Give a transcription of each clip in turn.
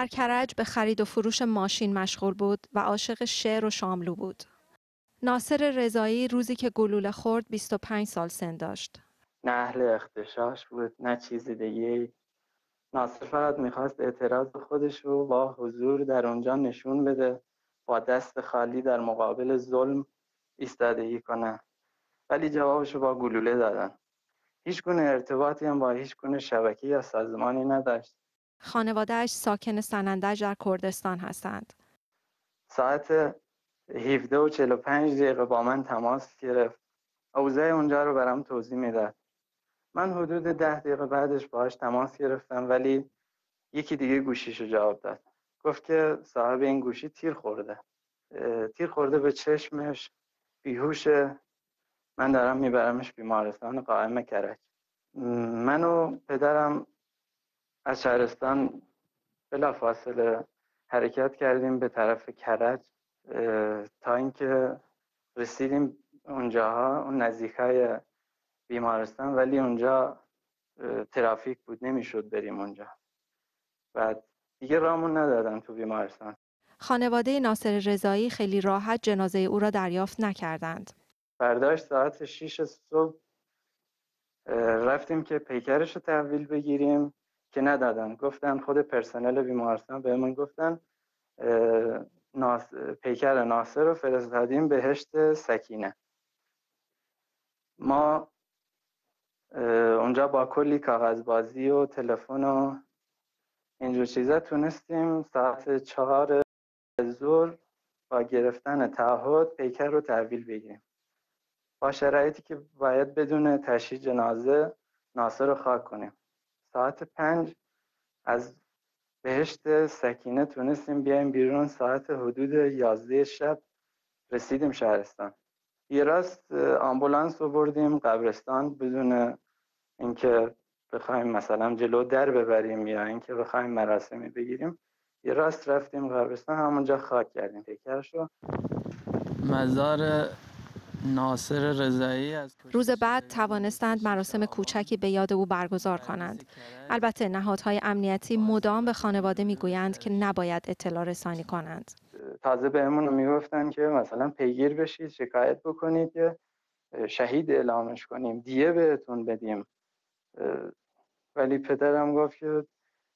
در کرج به خرید و فروش ماشین مشغول بود و عاشق شعر و شاملو بود. ناصر رضایی روزی که گلوله خورد 25 سال سن داشت. نه اهل اختشاش بود نه چیز دیگه ناصر فقط می‌خواست اعتراض خودش رو با حضور در اونجا نشون بده با دست خالی در مقابل ظلم ایستادگی کنه ولی جوابش رو با گلوله دادن هیچ گونه ارتباطی هم با هیچ گونه شبکه یا سازمانی نداشت خانوادهش ساکن سنندج در کردستان هستند. ساعت 17 و 45 دقیقه با من تماس گرفت. اوضاع اونجا رو برام توضیح می‌داد. من حدود ده دقیقه بعدش باهاش تماس گرفتم ولی یکی دیگه گوشیشو جواب داد. گفت که صاحب این گوشی تیر خورده. تیر خورده به چشمش بیهوشه من دارم میبرمش بیمارستان قائم کرک من و پدرم از شهرستان بلا فاصله حرکت کردیم به طرف کرج تا اینکه رسیدیم اونجاها اون نزدیک های بیمارستان ولی اونجا ترافیک بود نمی‌شد بریم اونجا. بعد دیگه رامون ندادن تو بیمارستان. خانواده ناصر رضایی خیلی راحت جنازه او را دریافت نکردند. برداشت ساعت 6 صبح رفتیم که پیکرش رو تحویل بگیریم. که ندادن. گفتن خود پرسنل بیمارستان بهمون گفتن ناس... پیکر ناصر رو فرستادیم بهشت سکینه. ما اونجا با کلی کاغذبازی و تلفن و اینجور چیزا تونستیم ساعت چهار ظهر با گرفتن تعهد پیکر رو تحویل بگیریم. با شرایطی که باید بدون تشییع جنازه ناصر رو خاک کنیم. ساعت پنج از بهشت سکینه تونستیم بیایم بیرون ساعت حدود یازده شب رسیدیم شهرستان. یه راست آمبولانس رو بردیم قبرستان بدون اینکه بخوایم مثلا جلو در ببریم یا اینکه بخوایم مراسمی بگیریم یه راست رفتیم قبرستان همونجا خاک کردیم. پیکرش مزار ناصر رضایی از روز بعد توانستند مراسم کوچکی به یاد او برگزار کنند. البته نهادهای امنیتی مدام به خانواده می‌گویند که نباید اطلاع رسانی کنند. تازه بهمون می‌گفتن که مثلا پیگیر بشید شکایت بکنید که شهید اعلامش کنیم دیه بهتون بدیم. ولی پدرم گفت که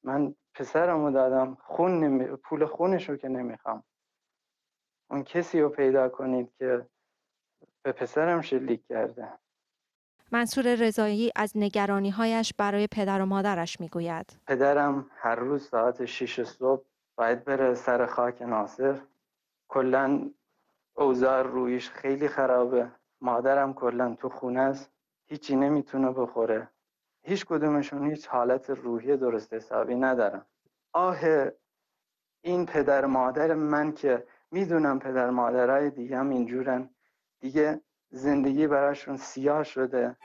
من پسرمو دادم خون نمی... پول خونش رو که نمی‌خوام. اون کسی رو پیدا کنید که به پسرم شلیک کرده منصور رضایی از نگرانی هایش برای پدر و مادرش می‌گوید. پدرم هر روز ساعت 6 صبح باید بره سر خاک ناصر. کلا اوضاع رویش خیلی خرابه. مادرم کلا تو خونه است. هیچی نمی‌تونه بخوره. هیچ کدومشون هیچ حالت روحی درست حسابی ندارن. آه این پدر مادر من که می‌دونم پدر مادرای دیگه هم اینجورن. دیگه زندگی براشون سیاه شده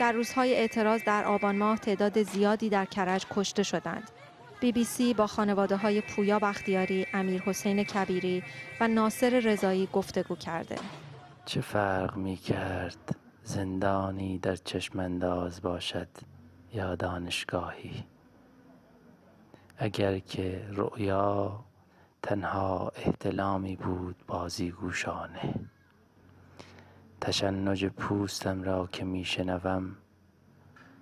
در روزهای اعتراض در آبان ماه تعداد زیادی در کرج کشته شدند. بی بی سی با خانواده های پویا بختیاری، امیر حسین کبیری و ناصر رضایی گفتگو کرده. چه فرق می کرد زندانی در چشم انداز باشد یا دانشگاهی اگر که رؤیا تنها احتلامی بود بازیگوشانه. تشنج پوستم را که می شنوم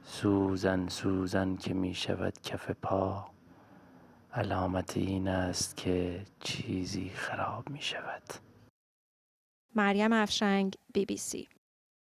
سوزن سوزن که می شود کف پا علامت این است که چیزی خراب می شود مریم افشنگ بی بی سی.